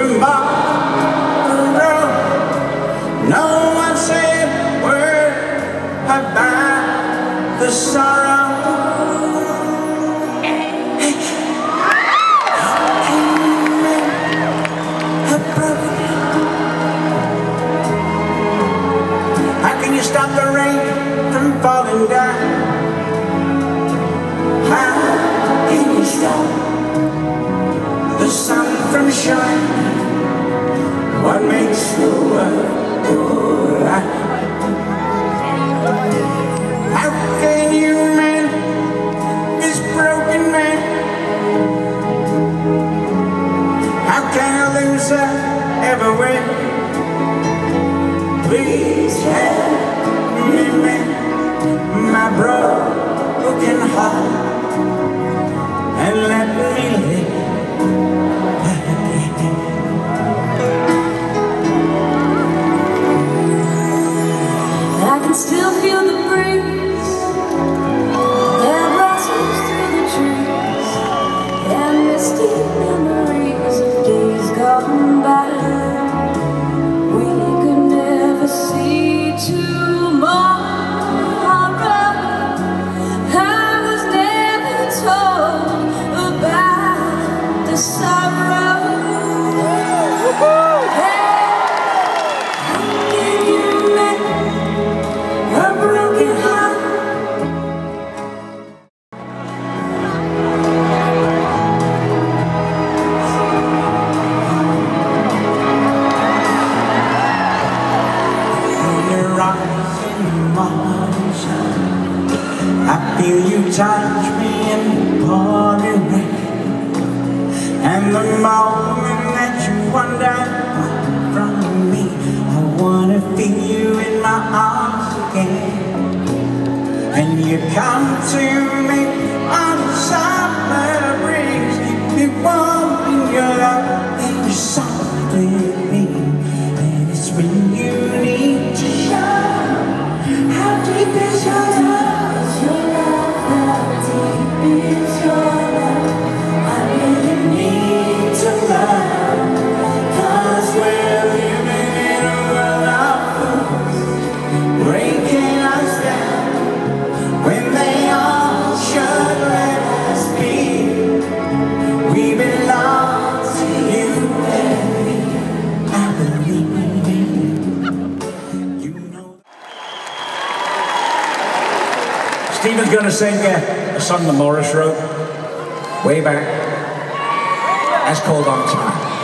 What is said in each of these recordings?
tomorrow. No one said a word about the sorrow. How can you stop the rain from falling down? How can you stop the sun from shining? What makes the world go round? How can you mend this broken man? How can a loser ever win? Please help me mend my broken heart. you come to me. Stephen's going to sing uh, a song that Maurice wrote way back. That's called On Time.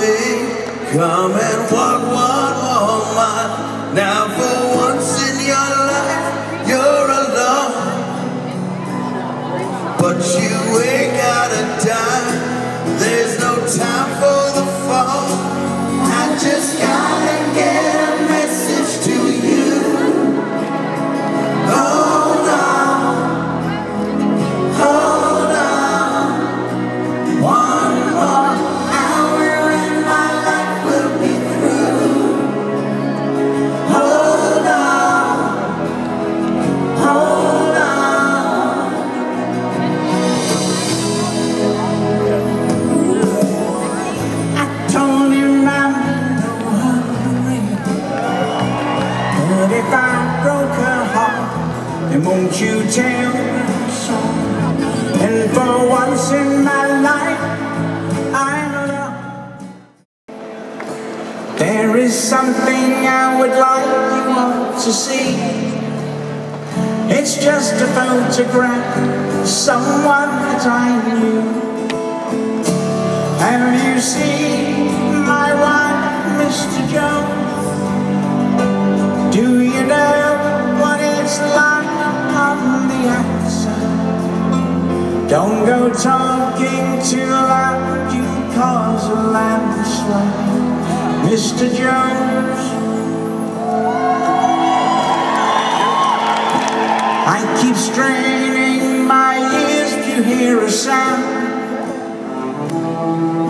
me. Come and walk one more mile. Now for something I would like you all to see. It's just a photograph of someone that I knew. Have you seen my wife, Mr. Jones? Do you know what it's like on the outside? Don't go talking too loud, you cause a landslide, Mr. Jones. I keep straining my ears to hear a sound.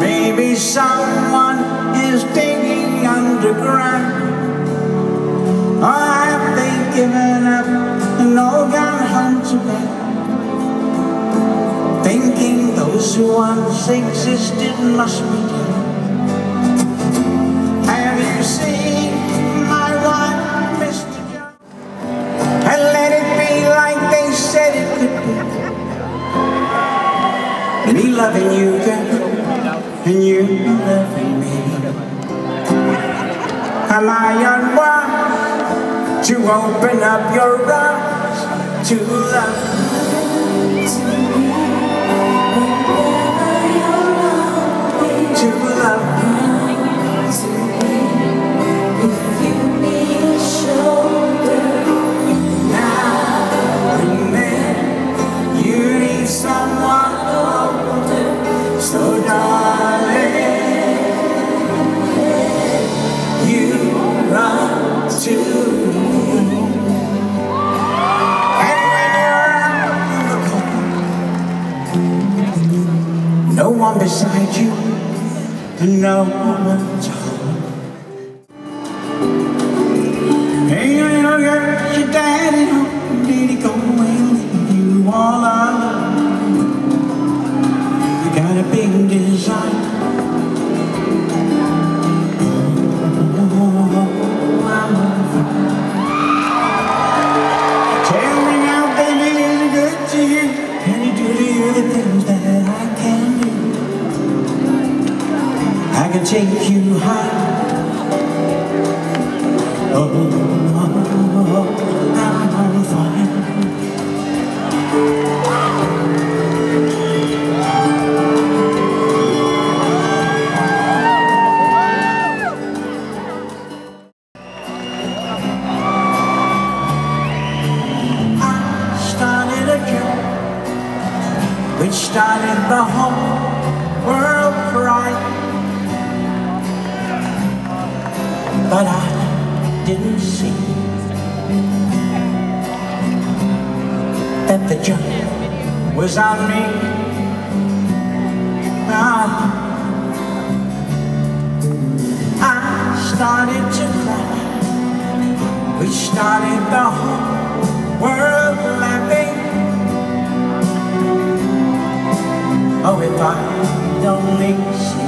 Maybe someone is digging underground. Have they given up home to bed? Thinking those who once existed must be dead. Have you seen my wife, Mr. And let it be like they said it could be. Loving you, girl and you loving me. Am I unwise to open up your arms to love? One beside you, no one didn't see that the joke was on me. Ah. I started to cry, We started the whole world laughing. Oh, if I'd only seen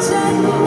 take